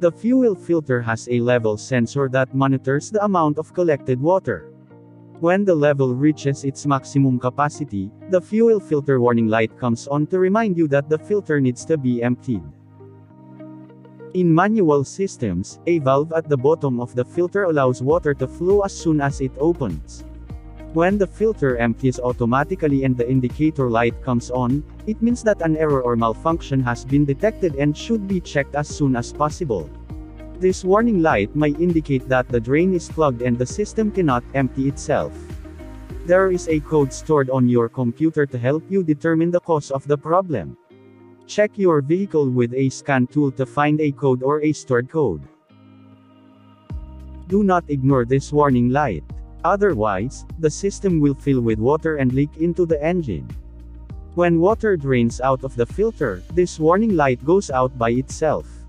The fuel filter has a level sensor that monitors the amount of collected water. When the level reaches its maximum capacity, the fuel filter warning light comes on to remind you that the filter needs to be emptied. In manual systems, a valve at the bottom of the filter allows water to flow as soon as it opens. When the filter empties automatically and the indicator light comes on, it means that an error or malfunction has been detected and should be checked as soon as possible. This warning light may indicate that the drain is plugged and the system cannot empty itself. There is a code stored on your computer to help you determine the cause of the problem. Check your vehicle with a scan tool to find a code or a stored code. Do not ignore this warning light. Otherwise, the system will fill with water and leak into the engine. When water drains out of the filter, this warning light goes out by itself.